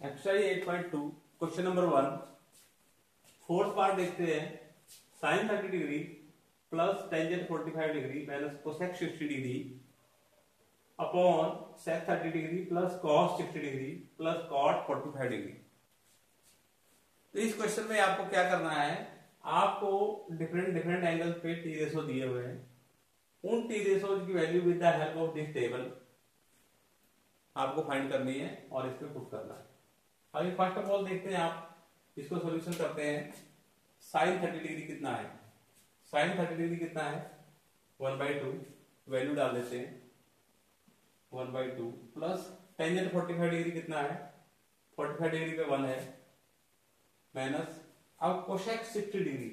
Question number one fourth part देखते हैं. Sine thirty degree plus tangent forty five degree minus cosec sixty degree upon sec thirty degree plus cos sixty degree plus cot forty five degree तो इस question में आपको क्या करना है? आपको डिफरेंट डिफरेंट एंगल पे टी रेशो दिए हुए हैं. उन टी रेशोज की value with the help of this table आपको फाइंड करनी है और इसमें पुट करना है. अभी फ़र्स्ट ऑफ़ ऑल देखते हैं आप, इसको सोल्यूशन करते हैं। साइन थर्टी डिग्री कितना है? साइन थर्टी डिग्री कितना है? वन बाई टू वैल्यू डाल देते हैं। One by two plus tangent forty five degree कितना है? फोर्टी फाइव डिग्री पे वन है। माइनस अब cosec sixty degree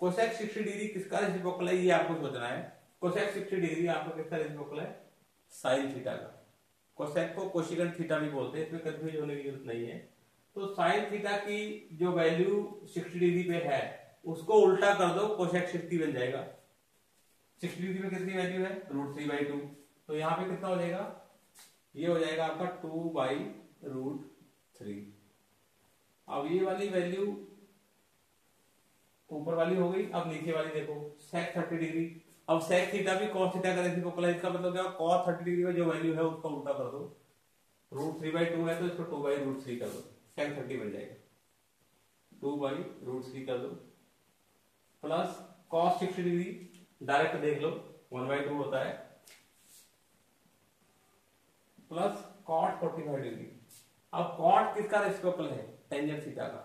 cosec sixty degree किसका रेसिप्रोकल है? ये आपको सोचना है। कोशेक सिक्सटी डिग्री आपको किसका रेसिप्रोकल है? साइन थीटा का। कोसेक को कोशिकन थीटा भी बोलते हैं, इसमें कंफ्यूज होने की ज़रूरत नहीं है। तो साइन थीटा की जो वैल्यू 60 डिग्री पे है, उसको उल्टा कर दो कोसेक 60 बन जाएगा। 60 डिग्री में कितनी वैल्यू है? रूट थ्री बाई टू तो यहाँ पे कितना हो जाएगा? ये हो जाएगा आपका टू बाई रूट थ्री अब ये वाली वैल्यू ऊपर वाली हो गई, अब नीचे वाली देखो सेक थर्टी डिग्री अब सेक थीटा भी कॉस थीटा का रेसिप्रोकल है इसका मतलब क्या कॉस थर्टी डिग्री में जो वैल्यू है उसका उल्टा कर दो। रूट थ्री बाई टू है तो इसको टू बाई रूट थ्री कर दो। सेक थर्टी बन जाएगा। टू बाई रूट थ्री कर दो। Plus cos sixty degree direct देख लो वन बाई टू होता है। प्लस फोर्टी फाइव डिग्री अब कॉट किसका रेसिप्रोकल है? टेंजेंट थीटा का।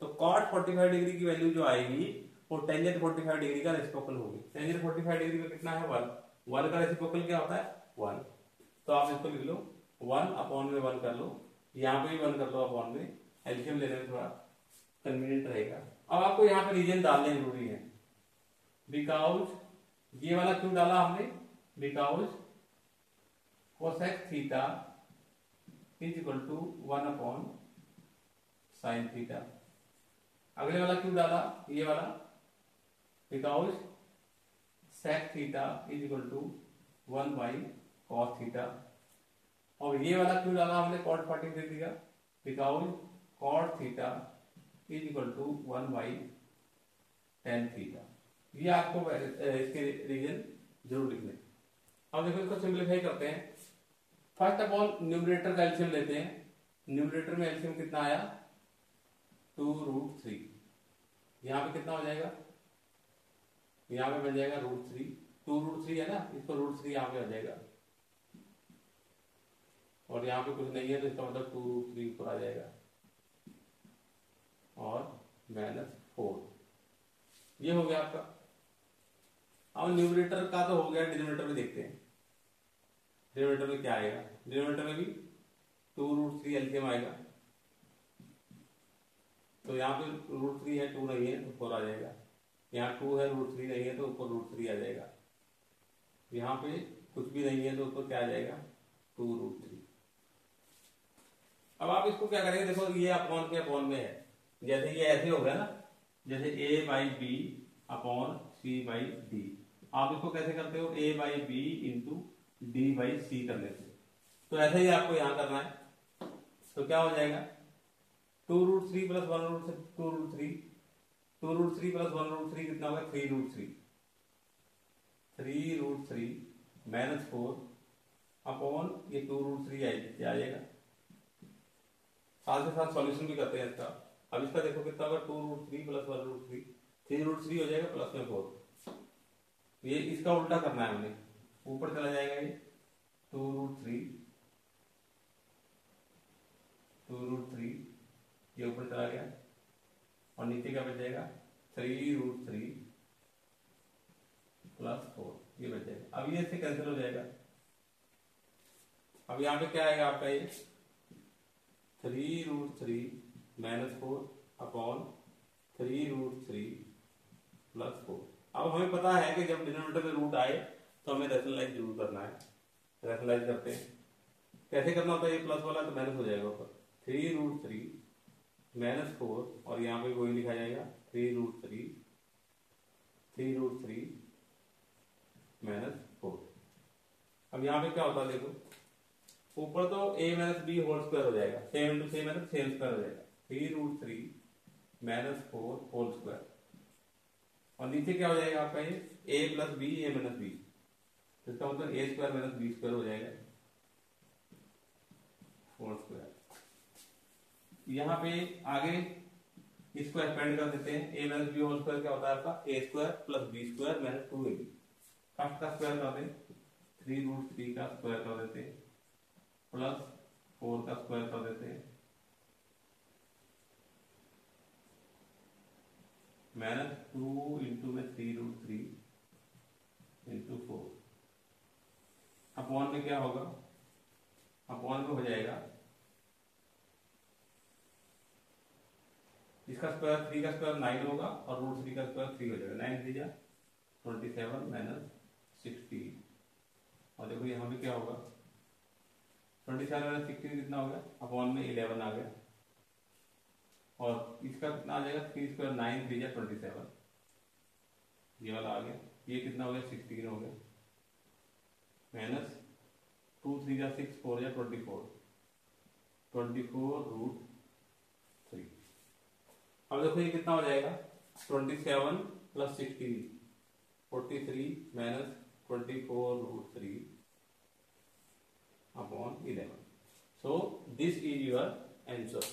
तो फोर्टी फाइव डिग्री की वैल्यू जो आएगी वो टेंजेंट 45 डिग्री का रेसिप्रोकल होगी। टेंजेंट 45 डिग्री में कितना है? वन वन का रेसिप्रोकल क्या होता है? वन तो आप इसको लिख लो। वन अपॉन में वन कर लो। यहाँ पे भी वन कर लो अपॉन में। एल्शियम लेने में थोड़ा कन्वीनियंट रहेगा। अब आपको यहाँ पे रीजन डालने ज़रूरी है। बिकॉज़ ये वाला क्यों डाला हमने? Because cosec theta is equal to one upon sine theta अगले वाला क्यों डाला? ये वाला। Because sec theta is equal to one by cos theta और ये वाला क्यों डाला हमने? Cot फोर्टी डिग्री का because cot theta is equal to one by tan theta ये आपको इसके रीजन ज़रूर लिखने। अब देखो इसको सिंप्लीफाई करते हैं। फ़र्स्ट ऑफ़ ऑल न्यूमरेटर का एल्शियम लेते हैं। न्यूमरेटर में एल्शियम कितना आया? टू रूट थ्री यहाँ पे कितना हो जाएगा? यहाँ पे बन जाएगा root three two root three है ना? इसको रूट थ्री यहाँ पे आ जाएगा। और यहाँ पे कुछ नहीं है तो इसका मतलब टू रूट थ्री ऊपर आ जाएगा। और माइनस फोर ये हो गया आपका। अब न्यूमरेटर का तो हो गया डिनोमिनेटर में देखते हैं। डिनोमिनेटर में क्या आएगा? डिनोमिनेटर में भी टू रूट थ्री एल्सियम आएगा। तो यहाँ पे रूट थ्री है टू नहीं है तो फोर आ जाएगा। यहाँ टू है रूट थ्री नहीं है तो ऊपर रूट थ्री आ जाएगा। यहाँ पे कुछ भी नहीं है तो ऊपर क्या आ जाएगा? टू रूट थ्री अब आप इसको क्या करेंगे? देखो, ये अपॉन के अपॉन में है। जैसे ये ऐसे हो गया ना, जैसे A by B upon C by D आप इसको कैसे करते हो? A by B into D by C कर लेते हो। तो ऐसे ही आपको यहाँ करना है। तो क्या हो जाएगा? Two root three plus one root two root three two root three plus one root three कितना होगा? Three root three. Three root three minus four upon ये टू रूट थ्री आ जाएगा साथ के साथ सॉल्यूशन भी करते हैं इसका। अब इसका देखो कितना होगा? Two root three plus one root three. Three root three हो जाएगा प्लस में फोर। ये इसका उल्टा करना है हमें ऊपर चला जाएगा ये। Two root three. Two root three. ये ऊपर चला गया। और नीचे क्या बचेगा? Three root three plus four ये बच जाएगा अब ये इससे कैंसिल हो जाएगा। अब यहाँ पे क्या आएगा आपका ये? Three root three minus four upon three root three plus four अब हमें पता है कि जब डिनोमिनेटर में रूट आए तो हमें रेशनलाइज ज़रूर करना है। रेशनलाइज करते हैं। कैसे करना होता है ये प्लस वाला? तो माइनस हो जाएगा ऊपर। Three root three minus four और यहाँ पे वही लिखा जाएगा three root three three root three minus four अब यहाँ पे क्या होता है देखो, ऊपर तो A minus B whole square हो जाएगा सेम इंटू सेम है सेम स्क्वायर हो जाएगा। Three root three minus four whole square और नीचे क्या हो जाएगा आपका ये? A plus B A minus B इसका मतलब A square minus B square हो जाएगा फोर स्क्वायर यहाँ पे आगे इसको एक्सपेंड कर देते हैं। A minus B whole square क्या होता है आपका? A square plus B square minus two A B first का स्क्वायर कर दें। थ्री रूट थ्री का स्क्वायर कर देते हैं। प्लस फोर का स्क्वायर कर देते हैं। माइनस टू इंटू में three root three into four upon में क्या होगा? अपॉन में हो जाएगा इसका स्क्वायर थ्री का स्क्वायर नाइन होगा और रूट थ्री का स्क्वायर थ्री हो जाएगा। नाइन थ्री जा ट्वेंटी सेवन माइनस सिक्सटी और देखो यहाँ भी क्या होगा? ट्वेंटी सेवन माइनस सिक्सटीन कितना हो गया? अपॉन में इलेवन आ गया। और इसका कितना आ जाएगा? थ्री स्क्वायर नाइन थ्री जा ट्वेंटी सेवन ये वाला आ गया। ये कितना हो गया? सिक्सटीन हो गया। माइनस टू थ्री जा सिक्स फोर जा twenty four twenty four root अब देखो ये कितना हो जाएगा? Twenty seven plus sixteen forty three minus twenty four root three upon eleven so this is your answer